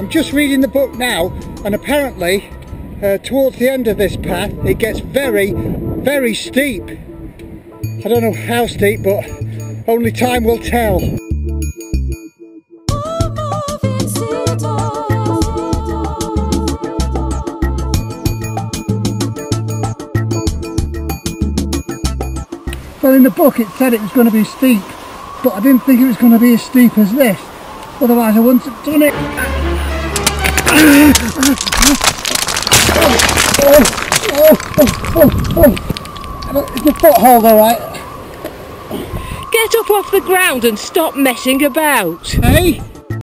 I'm just reading the book now and apparently uh, towards the end of this path it gets very, very steep. I don't know how steep but only time will tell. Well in the book it said it was going to be steep but I didn't think it was going to be as steep as this otherwise I wouldn't have done it. Is the foothold alright? Get up off the ground and stop messing about. Hey?